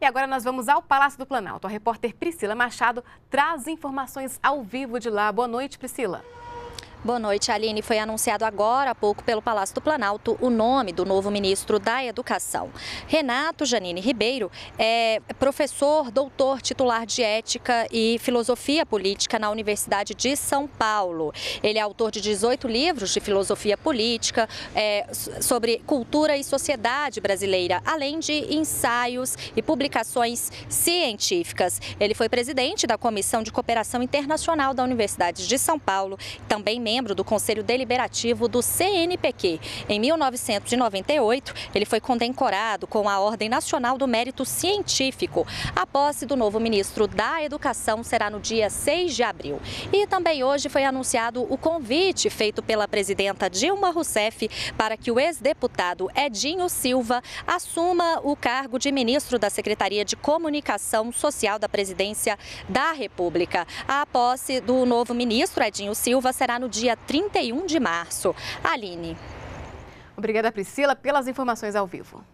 E agora nós vamos ao Palácio do Planalto. A repórter Priscila Machado traz informações ao vivo de lá. Boa noite, Priscila. Boa noite, Aline. Foi anunciado agora há pouco pelo Palácio do Planalto o nome do novo ministro da Educação. Renato Janine Ribeiro é professor, doutor titular de Ética e Filosofia Política na Universidade de São Paulo. Ele é autor de 18 livros de filosofia política é, sobre cultura e sociedade brasileira, além de ensaios e publicações científicas. Ele foi presidente da Comissão de Cooperação Internacional da Universidade de São Paulo, também membro membro do Conselho Deliberativo do CNPq. Em 1998, ele foi condecorado com a Ordem Nacional do Mérito Científico. A posse do novo ministro da Educação será no dia 6 de abril. E também hoje foi anunciado o convite feito pela presidenta Dilma Rousseff para que o ex-deputado Edinho Silva assuma o cargo de ministro da Secretaria de Comunicação Social da Presidência da República. A posse do novo ministro Edinho Silva será no dia dia 31 de março. Aline. Obrigada, Priscila, pelas informações ao vivo.